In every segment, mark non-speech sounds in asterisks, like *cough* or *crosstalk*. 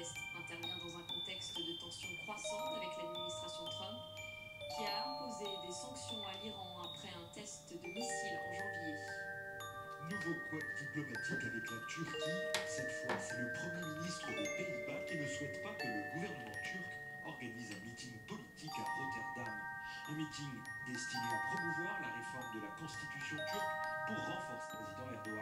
intervient dans un contexte de tensions croissantes avec l'administration Trump, qui a imposé des sanctions à l'Iran après un test de missiles en janvier. Nouveau quad diplomatique avec la Turquie. Cette fois, c'est le Premier ministre des Pays-Bas qui ne souhaite pas que le gouvernement turc organise un meeting politique à Rotterdam. Un meeting destiné à promouvoir la réforme de la constitution turque pour renforcer le président Erdogan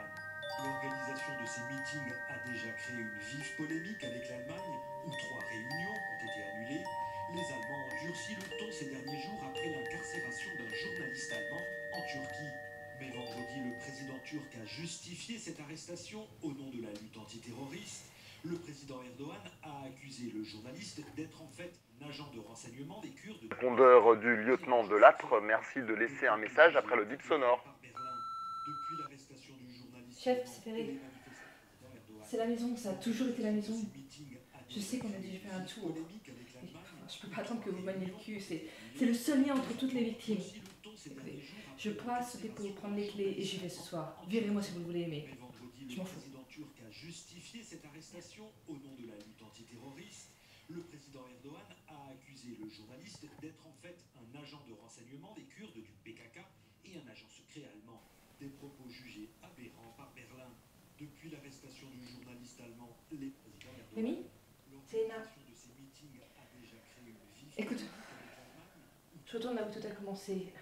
ces meetings a déjà créé une vive polémique avec l'Allemagne, où trois réunions ont été annulées, les Allemands ont durci le ton ces derniers jours après l'incarcération d'un journaliste allemand en Turquie. Mais vendredi, le président turc a justifié cette arrestation au nom de la lutte antiterroriste. Le président Erdogan a accusé le journaliste d'être en fait un agent de renseignement des Kurdes. Rondeur du lieutenant de Latre, merci de laisser un message après le bip sonore. Chef, c'est c'est la maison, ça a toujours été la maison. Je sais qu'on a déjà fait un tour. Je peux pas attendre que vous maniez le cul. C'est le seul lien entre toutes les victimes. Hein, je passe au dépôt, prendre les clés et j'y vais ce soir. Virez-moi si vous voulez, mais je m'en fous. turc a justifié cette arrestation au nom de la lutte antiterroriste. Le président Erdogan a accusé le journaliste d'être en fait un agent de renseignement des Kurdes du PKK et un agent secret allemand. Des propos Rémi C'est. Écoute, je retourne là où tout a commencé.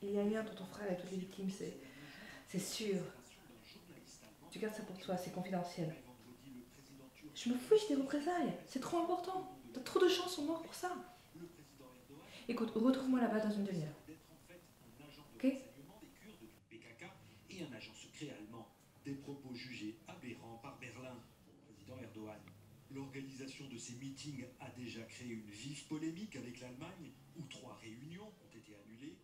Il y a un lien entre ton frère et toutes les victimes, c'est, sûr. Tu gardes ça pour toi, c'est confidentiel. Je me fiche des représailles, c'est trop important. T'as trop de chances au mort pour ça. Écoute, retrouve-moi là-bas dans une demi-heure. Ok? L'organisation de ces meetings a déjà créé une vive polémique avec l'Allemagne, où trois réunions ont été annulées.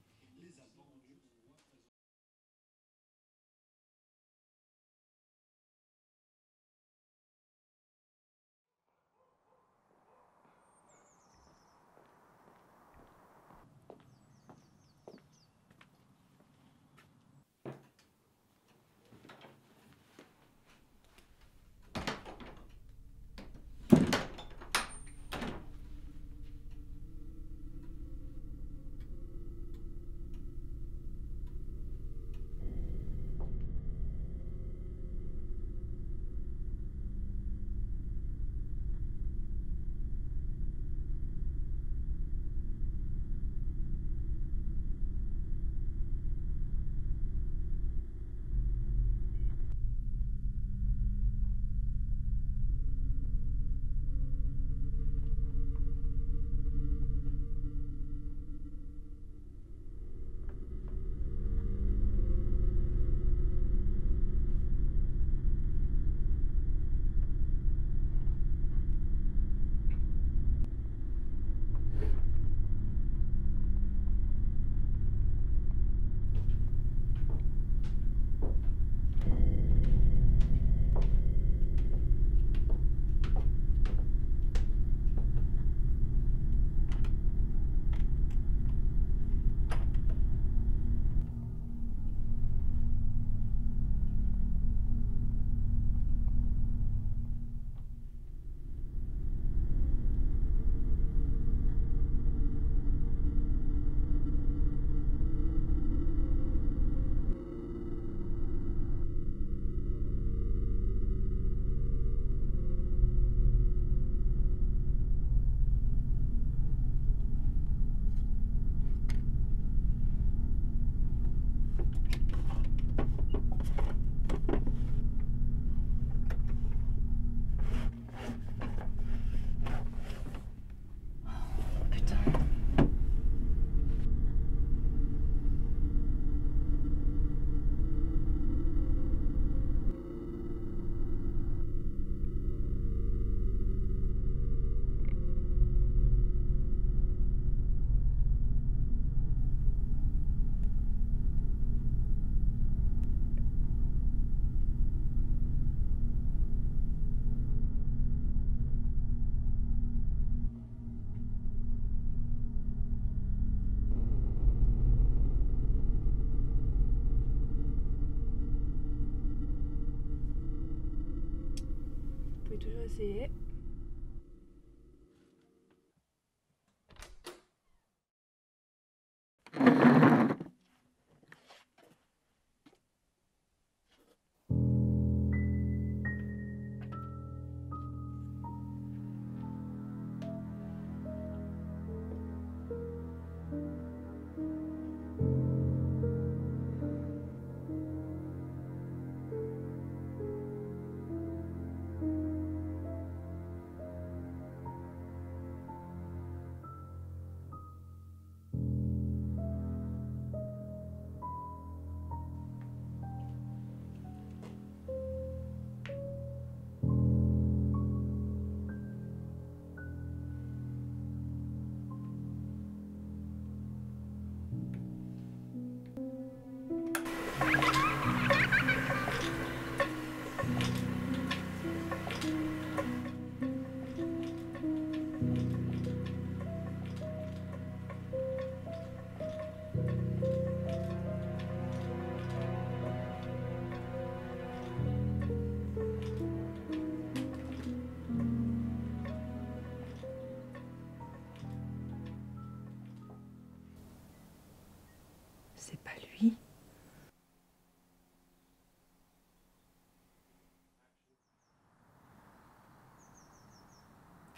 toujours essayer.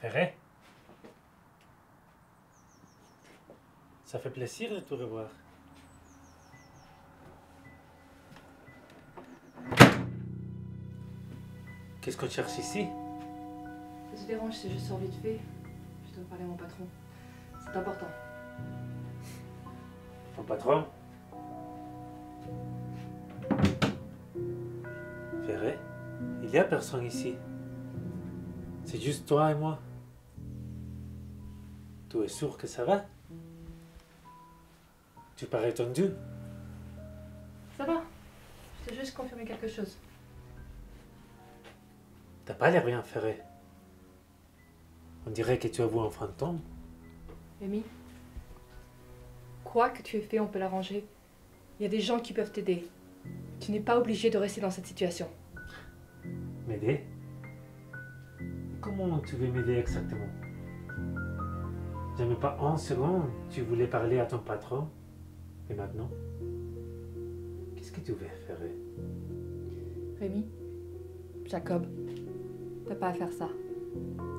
Ferré Ça fait plaisir de te revoir. Qu'est-ce qu'on cherche ici? Ça se dérange si je sors vite fait. Je dois parler à mon patron. C'est important. Ton patron? Ferré Il y a personne ici. C'est juste toi et moi. Tu es sûr que ça va Tu parais tendu Ça va Je t'ai juste confirmé quelque chose. T'as pas l'air bien, Ferré. On dirait que tu as vu un fantôme. Amy, quoi que tu aies fait, on peut l'arranger. Il y a des gens qui peuvent t'aider. Tu n'es pas obligé de rester dans cette situation. M'aider? Comment tu veux m'aider exactement? Jamais pas en seconde tu voulais parler à ton patron. Et maintenant Qu'est-ce que tu veux faire? Rémi, Jacob, t'as pas à faire ça.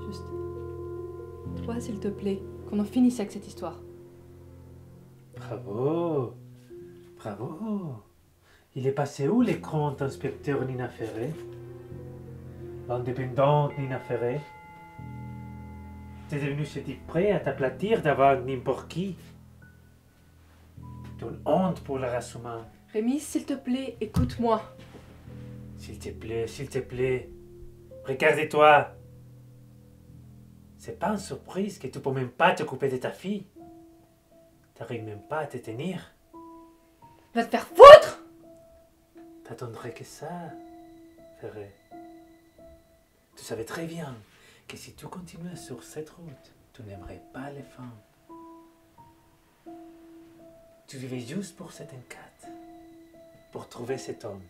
Juste, toi, s'il te plaît, qu'on en finisse avec cette histoire. Bravo Bravo Il est passé où les comptes inspecteur Nina Ferré? L'indépendante Nina Ferré? T'es devenu ce type prêt à t'aplatir devant n'importe qui? T'as une honte pour la race humaine. Rémi, s'il te plaît, écoute-moi. S'il te plaît, s'il te plaît, regarde-toi. C'est pas une surprise que tu peux même pas t'occuper de ta fille. T'arrives même pas à te tenir. Va te faire foutre T'attendrais que ça, Ferré. Tu savais très bien que si tu continuais sur cette route, tu n'aimerais pas les femmes. Tu vivais juste pour cette enquête, pour trouver cet homme,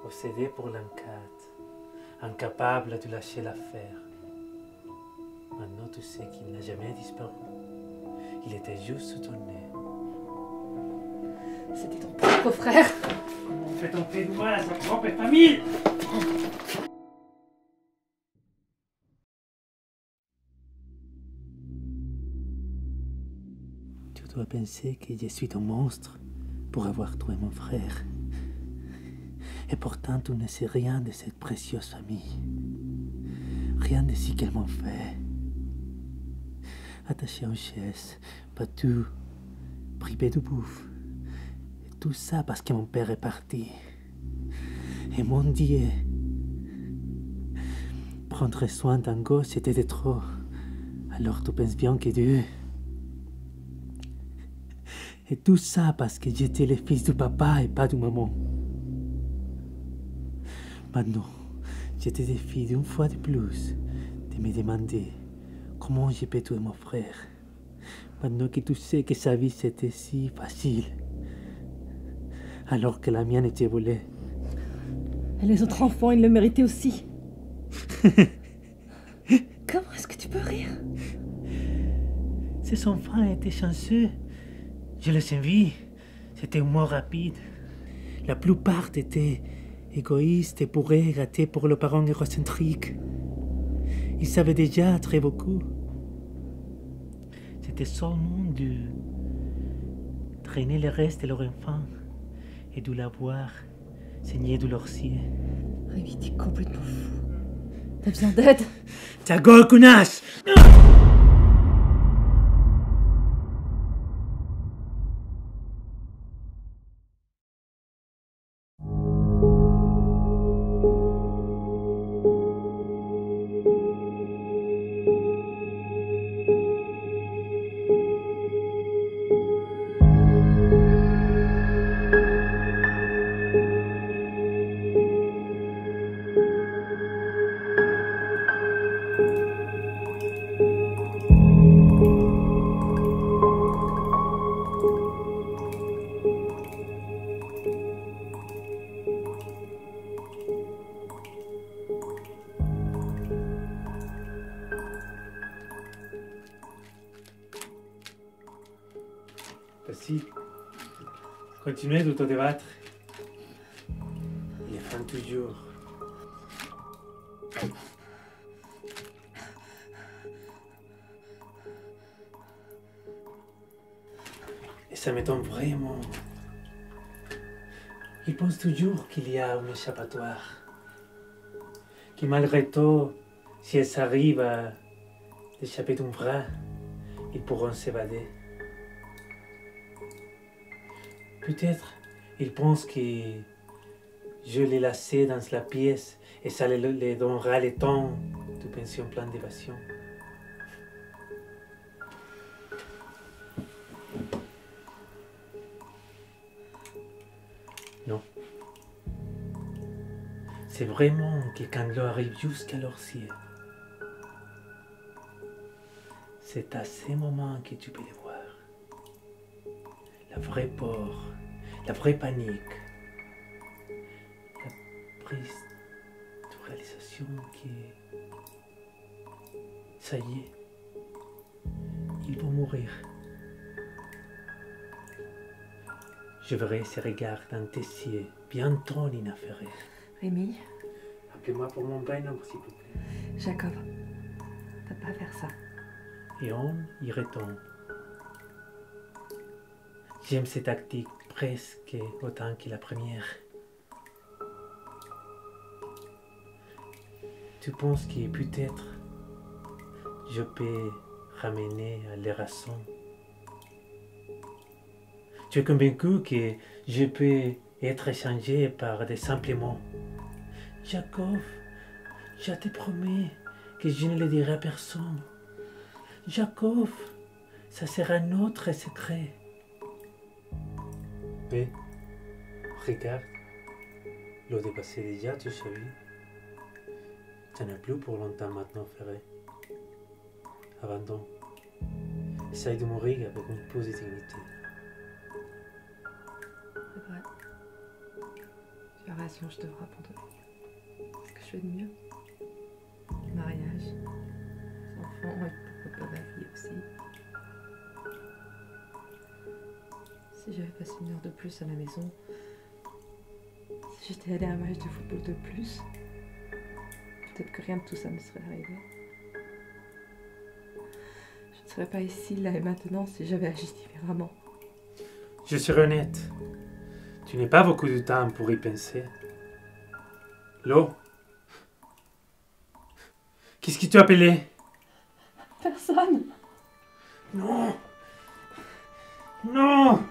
possédé pour l'enquête, incapable de lâcher l'affaire. Maintenant, tu sais qu'il n'a jamais disparu. Il était juste sous ton nez. C'était ton propre frère. Comment fait-on fait du mal à sa propre famille Tu dois penser que je suis un monstre pour avoir tué mon frère. Et pourtant, tu ne sais rien de cette précieuse famille. Rien de ce qu'elles m'ont fait. Attaché en chaise, battu, privé de bouffe. Tout ça parce que mon père est parti. Et mon Dieu, prendre soin d'un gosse, c'était trop. Alors tu penses bien que Dieu. Et tout ça parce que j'étais le fils du papa et pas de maman. Maintenant, je te défie d'une fois de plus de me demander comment peux tuer mon frère. Maintenant que tu sais que sa vie c'était si facile. Alors que la mienne était volée. Et les autres enfants, ils le méritaient aussi. *laughs* Comment est-ce que tu peux rire? Ces enfants étaient chanceux. Je les envie. C'était un mot rapide. La plupart étaient égoïstes et pourraient gâter pour le parent égocentrique. Ils savaient déjà très beaucoup. C'était seulement de traîner le reste de leur enfant et de la voir saigner de leur ciel. Rémi, t'es complètement fou. T'as besoin d'aide? débattre. Il est fin toujours. Et ça m'étonne vraiment. Il pense toujours qu'il y a un échappatoire. Que malgré tout, si elles arrivent à échapper d'un bras, ils pourront s'évader. Peut-être il pense que je l'ai laissé dans la pièce et ça les, donnera le temps de penser un plan d'évasion. Non. C'est vraiment que quand l'eau arrive jusqu'à leur ciel, c'est à ces moments que tu peux les voir. La vraie peur, la vraie panique, la prise de réalisation que ça y est, ils vont mourir. Je verrai ces regards dans tes yeux, bientôt inaffairés. Rémi, Appelez-moi pour mon prénom, s'il vous plaît. Jacob, t'as pas à faire ça. Et on y retourne. J'aime cette tactique presque autant que la première. Tu penses que peut-être je peux ramener à les raisons? Tu es convaincu que je peux être échangé par des simples mots. Jacob, je te promets que je ne le dirai à personne. Jacob, ça sera notre secret. Mais, regarde, l'eau dépassée déjà, tu sais. Tu n'as plus pour longtemps maintenant, Ferré. Abandon. Essaye de mourir avec une pause de dignité. Vrai. Tu as raison, je devrais abandonner. C'est ce que je fais de mieux? Le mariage, les enfants et pourquoi pas ma vie aussi. Une heure de plus à la maison, si j'étais allée à un match de football de plus, peut-être que rien de tout ça ne serait arrivé. Je ne serais pas ici, là et maintenant, si j'avais agi différemment. Je suis honnête. Tu n'as pas beaucoup de temps pour y penser. L'eau Qu'est-ce que tu as appelé? Personne Non Non